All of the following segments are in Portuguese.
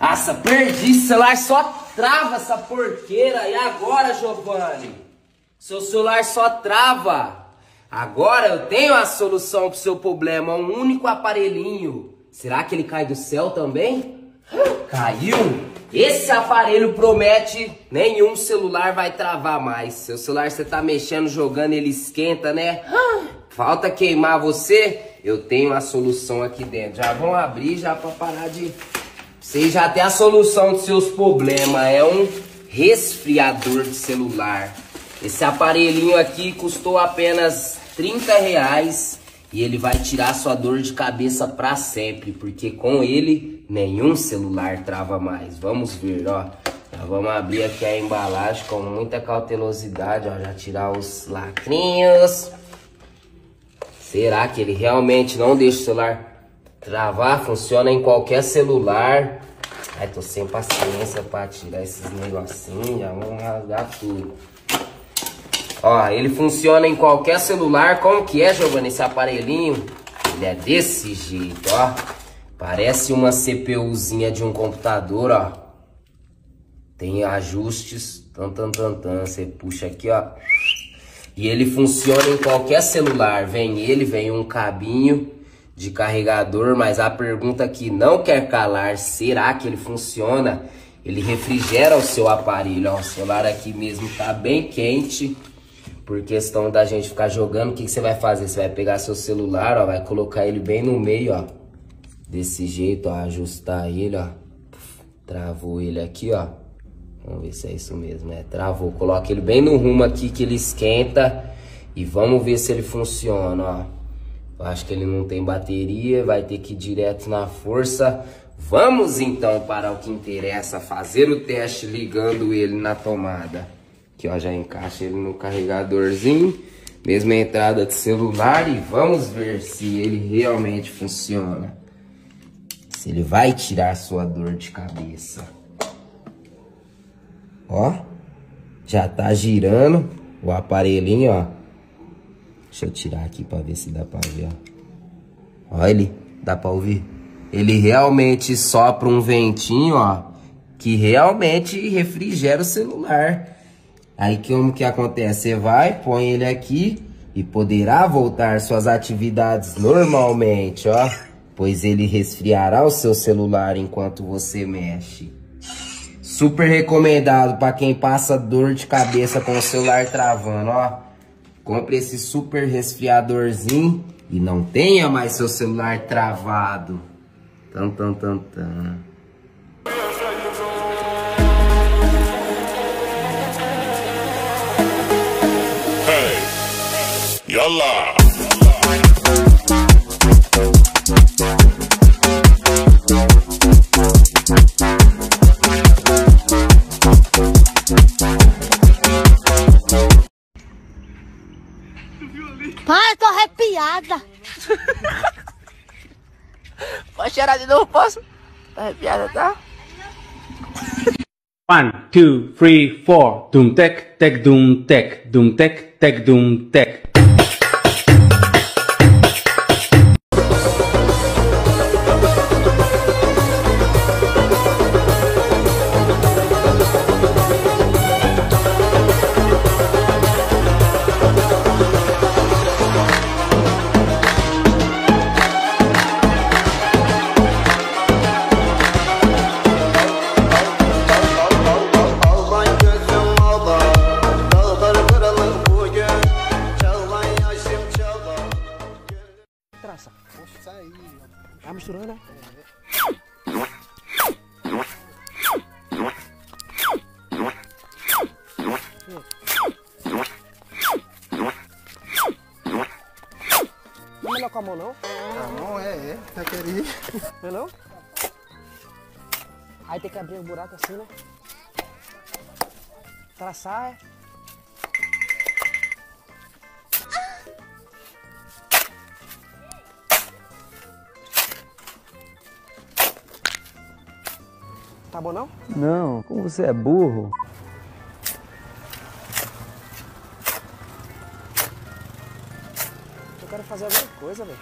Nossa, perdi o celular, só trava essa porqueira. E agora, Giovanni? Seu celular só trava. Agora eu tenho a solução pro seu problema, um único aparelhinho. Será que ele cai do céu também? Caiu? Esse aparelho promete nenhum celular vai travar mais. Seu celular você tá mexendo, jogando, ele esquenta, né? Falta queimar você? Eu tenho a solução aqui dentro. Já vão abrir já para parar de você já tem a solução dos seus problemas. É um resfriador de celular. Esse aparelhinho aqui custou apenas 30 reais. E ele vai tirar sua dor de cabeça para sempre. Porque com ele, nenhum celular trava mais. Vamos ver, ó. Já vamos abrir aqui a embalagem com muita cautelosidade, ó. Já tirar os lacrinhos. Será que ele realmente não deixa o celular Travar funciona em qualquer celular. Ai, tô sem paciência pra tirar esses negocinhos. Já vamos rasgar tudo. Ó, ele funciona em qualquer celular. Como que é, Giovanni, esse aparelhinho? Ele é desse jeito, ó. Parece uma CPUzinha de um computador, ó. Tem ajustes. Tan, tan, tan, tan. Você puxa aqui, ó. E ele funciona em qualquer celular. Vem ele, vem um cabinho de carregador, mas a pergunta que não quer calar, será que ele funciona? Ele refrigera o seu aparelho, ó, o celular aqui mesmo tá bem quente, por questão da gente ficar jogando, o que, que você vai fazer? Você vai pegar seu celular, ó, vai colocar ele bem no meio, ó, desse jeito, ó, ajustar ele, ó, travou ele aqui, ó, vamos ver se é isso mesmo, é, travou, coloca ele bem no rumo aqui que ele esquenta e vamos ver se ele funciona, ó. Eu acho que ele não tem bateria, vai ter que ir direto na força. Vamos então para o que interessa, fazer o teste ligando ele na tomada. Aqui ó, já encaixa ele no carregadorzinho, mesma entrada de celular e vamos ver se ele realmente funciona. Se ele vai tirar sua dor de cabeça. Ó, já tá girando o aparelhinho, ó. Deixa eu tirar aqui pra ver se dá pra ver, ó. Olha ele, dá pra ouvir? Ele realmente sopra um ventinho, ó, que realmente refrigera o celular. Aí como que acontece? Você vai, põe ele aqui e poderá voltar suas atividades normalmente, ó. Pois ele resfriará o seu celular enquanto você mexe. Super recomendado para quem passa dor de cabeça com o celular travando, ó. Compre esse super resfriadorzinho e não tenha mais seu celular travado. Tan, tan, tan, tan. Yalla! arrepiada. Pode cheirar de novo, posso? Tá arrepiada, tá? One, two, three, four. Dum tec, tec, dum tec, dum tec, tec, dum tec. Melhor com a mão, não? A mão é, é. Tá querendo. Não é não? Aí tem que abrir o um buraco assim, né? Traçar, é. Tá bom não? Não, como você é burro. Fazer alguma coisa, velho.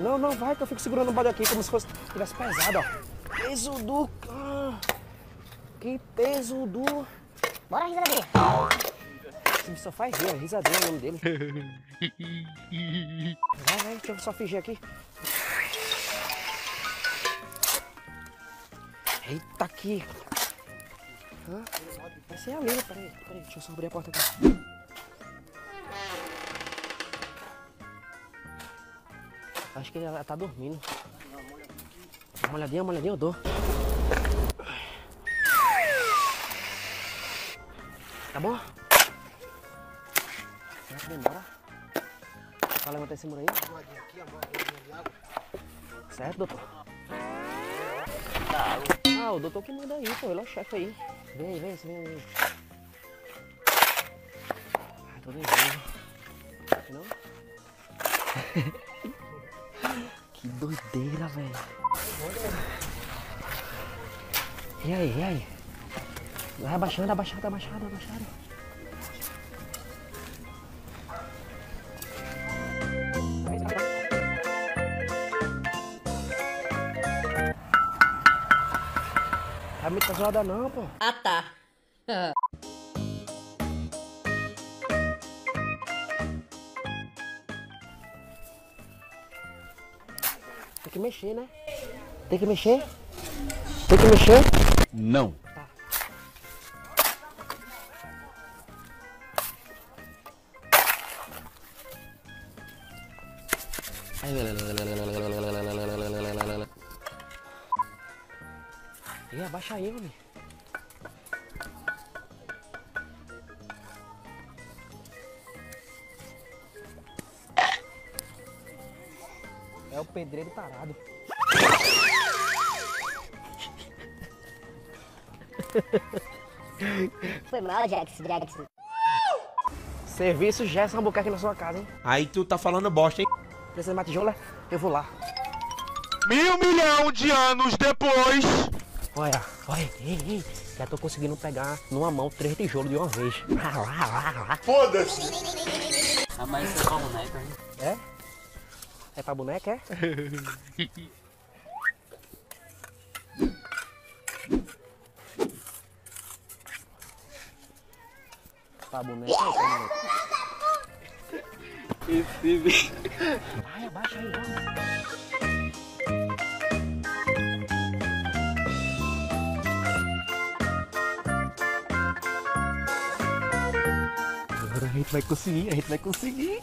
Não, não, vai que eu fico segurando o bode aqui como se fosse tivesse pesado, ó. Peso do. Que peso do. Bora, risadinha. Esse bicho só faz rir, é risadinha o nome dele. Vai, vai, deixa eu só fingir aqui. Eita aqui. Hã? Vai ser ali, né? Peraí, peraí, deixa eu só abrir a porta aqui. Acho que ela tá dormindo. Uma olhadinha, uma olhadinha eu dou. Tá bom? Será que demora? Pra levantar esse muro aí? Certo, doutor? Ah, o doutor que manda aí, pô. Ele é o chefe aí. Vem vem, vem aí. Ah, tô nervoso. Não? doideira, velho. E aí, e aí? Vai abaixando, abaixando, abaixando, abaixando. Tá muito zoada não, pô. Ah, tá. Tem que mexer, né? Tem que mexer? Tem que mexer? Não. Ih, abaixa aí, homem. Pedreiro tarado. Foi mal, Jax, Jax. Serviço Gerson Albuquerque na sua casa, hein? Aí tu tá falando bosta, hein? Precisa de uma tijola? Eu vou lá. Mil milhão de anos depois. Olha, olha, ei, ei. Já tô conseguindo pegar numa mão três tijolos de uma vez. Ah, mas isso é boneca. É? É pra boneca, é? pra boneca, é pra boneca. Vai, abaixa aí, vamos. Agora a gente vai conseguir, a gente vai conseguir.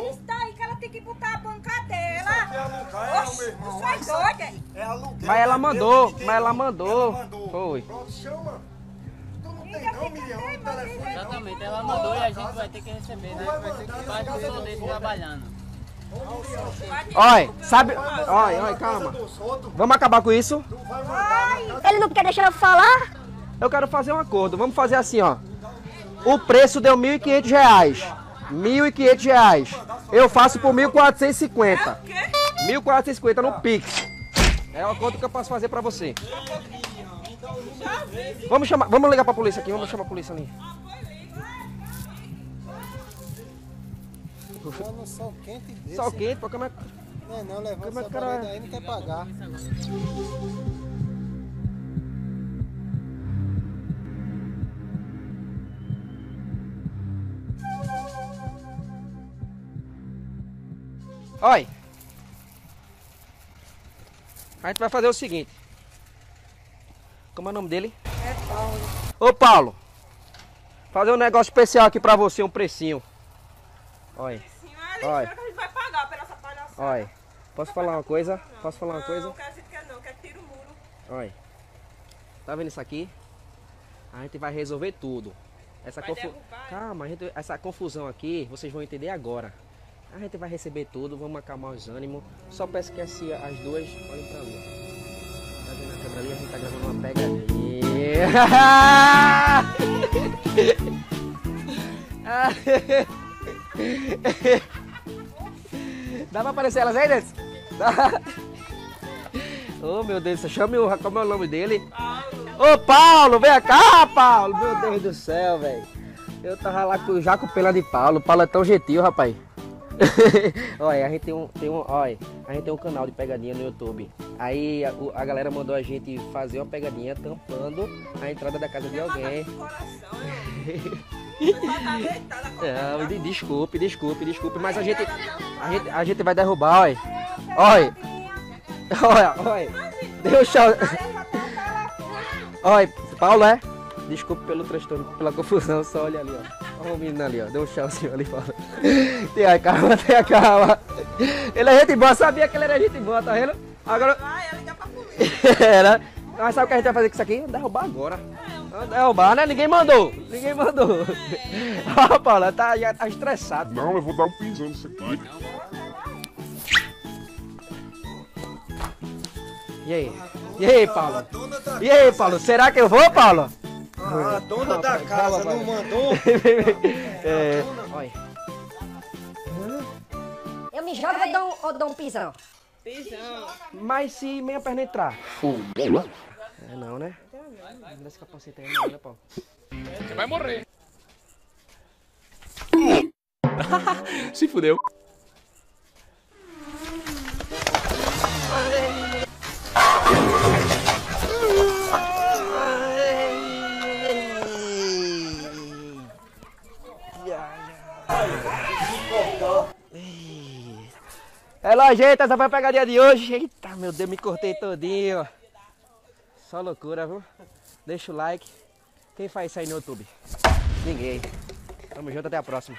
Oxe, tu é doida. É aluguel. Mas ela mandou, mas ela Ela mandou. mandou. Foi. Pronto, chama. Tu não tem não, Miriam, o telefone. Exatamente, ela mandou e a gente vai ter que receber, né? Vai ter que fazer o dele trabalhando. Oi, sabe? Oi, oi, calma. Vamos acabar com isso? Ele não quer deixar eu falar? Eu quero fazer um acordo. Vamos fazer assim, ó. O preço deu 1.500 reais. 1.500 reais. Eu faço por 1.450. 1.450 no Pix. É o acordo que eu posso fazer pra você. Vamos chamar, vamos ligar pra polícia aqui, vamos chamar a polícia ali. Eu não sou quente desse. Sol quente, pô, como é Não, é não, levanta é essa cara- parede aí, não quer pagar. Olha. A gente vai fazer o seguinte. Como é o nome dele? É Paulo. Ô Paulo. Fazer um negócio especial aqui pra você, um precinho. Olha, Olha. que a gente vai pagar pela essa palhaçada. olha. Posso falar uma coisa? Posso falar uma Não, coisa? quer dizer que não, quer tira o muro. Olha. Tá vendo isso aqui? A gente vai resolver tudo. Essa confu... Calma, a gente... essa confusão aqui, vocês vão entender agora. A gente vai receber tudo, vamos acalmar os ânimos. Só peço que assim, as duas olhem pra mim. Tá vendo a câmera ali? A gente tá gravando uma pegadinha. Dá pra aparecer elas aí, Dentes? Dá. Oh, meu Deus, chame o. Como é o nome dele? Ô, Paulo, vem cá, Paulo! Meu Deus do céu, velho. Eu tava lá com, já com pela de Paulo. O Paulo é tão gentil, rapaz. olha, a gente tem um, tem um, olha, a gente tem um canal de pegadinha no YouTube. Aí a, a galera mandou a gente fazer uma pegadinha tampando a entrada da casa de alguém. Não, de- desculpe, desculpe, desculpe, mas a gente, a gente, a gente vai derrubar, olha. Olha, olha, olha. Deixa eu... Olha, Paulo é? Desculpe pelo transtorno, pela confusão, só olha ali, ó. Olha o menino ali, ó. Deu um tchauzinho ali, Paulo. Tenha calma, tenha calma. Ele é gente boa, sabia que ele era gente boa, tá vendo? Agora. Era. Mas sabe o que a gente vai fazer com isso aqui? Derrubar agora. Derrubar, né? Ninguém mandou. Ninguém mandou. Ó, Paulo, tá, já tá estressado. Não, eu vou dar um pisão nisso aqui. E aí? E aí, Paulo? E aí, Paulo? Será que eu vou, Paulo? A dona da casa não mandou. é, olha. Eu me jogo ou dou, ou dou um pisão? Mas se meia perna entrar? É não, né? Não dá esse capacete aí não, né, Paulo? Você vai morrer. Se fudeu. É lá, gente, essa foi a pegadinha de hoje. Eita, meu Deus, me cortei todinho. Só loucura, viu? Deixa o like. Quem faz isso aí no YouTube? Ninguém. Tamo junto, até a próxima.